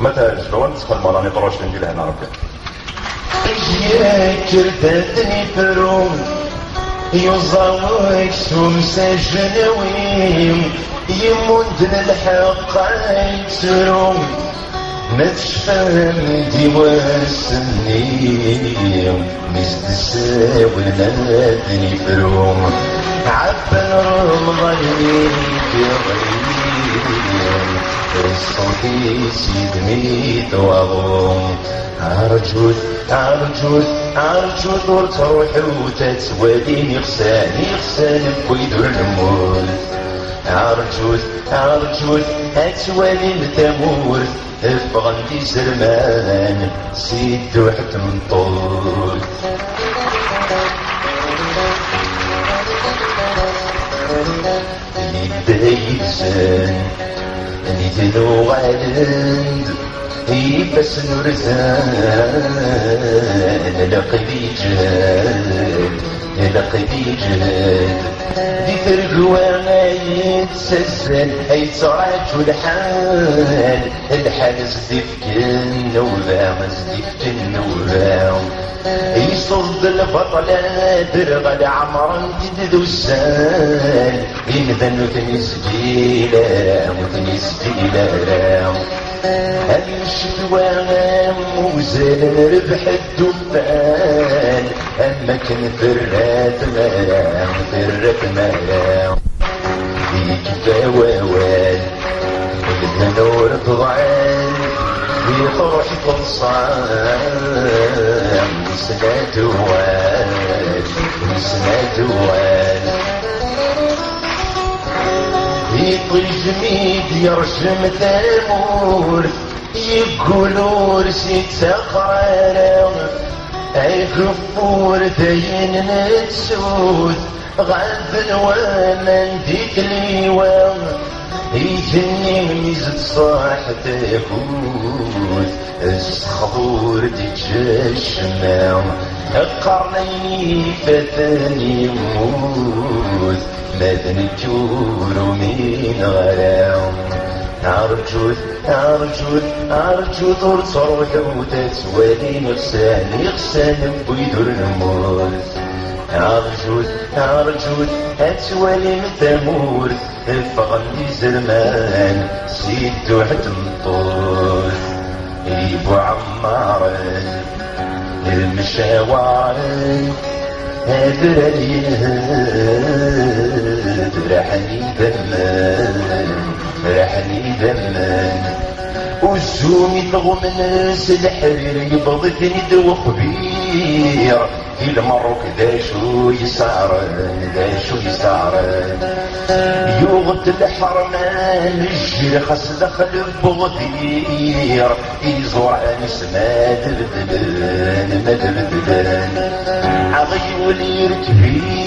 متى شلون تدخل مراني طروش ندير هنا ربي يا كردتني فروم يوزاوك سمسة جنويم يمد الحق عيتروم ما تشفهم ديواسني مزد ساوي نادني فروم عبن رمضان بغير الصوتي سيدني توابوم عرجوت عرجوت عرجوت ور تروح وتتواليني خساني خساني بكويدور الموت عرجوت عرجوت اتوالي متامور افغندي زرمان سيد وحد من طول. يبدا يلزان نيتنو غالند يبس نورزان لقبي جهاد لقبي جهاد دي ترقوانا يتسلسل أي تصرعج الحال الحال زدفك النوبة زدفك النوبة يصد البطل درغل عمرا جدد السال إذا متنسجيلا متنسجيلا هل الشتوى موزن ربح الدفان أما كان فرات مرام فرات مرام ديك فواوال الهنور طبعان يفرح تنصان وسنا دوال وسنا دوال يطيج ميد يرجم تامور يقولوا رسيت قرارا غفور داين نتسود غاب وأنا ديك ليوان يجني ميزة صاح تفوت الصخور تتجشم قرنيني فتني يموت. ماذن الجور من غرام عرجوت عرجوت عرجوت ورصروح وتسوالي نغسان يغسان بويدور الموت عرجوت عرجوت اتوالي متامور فغني زرمان سيد وحد مطول يبو عمار المشاوار هدر رحني وزومي تغمنس الحرير يبضتني دو خبير في المروك ذا شو يسعرن ذا شو يسعرن يوغد الحرمان الجير خاص دخل بغدير يزور عن سما دبدبان ما دبدبان عغيولي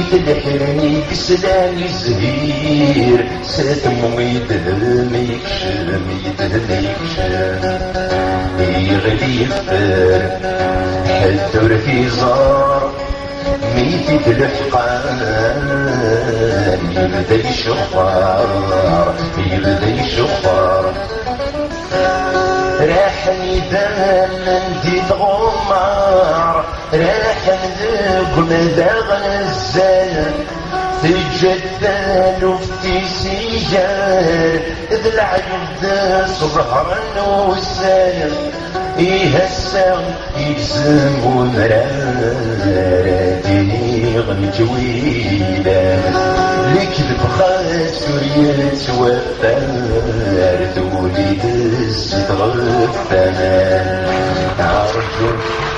يركبيت الحرني بسلام زهير. ساتم يدهم يكشم يدهم يكشم يغلي يفر حدور في زار ميت الحقان يبدا يشخر يبدا يشخر راحني دم ندي غمار. راح ندق مذاغ الزين في سيجار ذي العيب صهرا والسين يهسم يجزم ومرار ديني غنجويلة لك البخات سوريا توفر ذولي دز تغفمان عرجو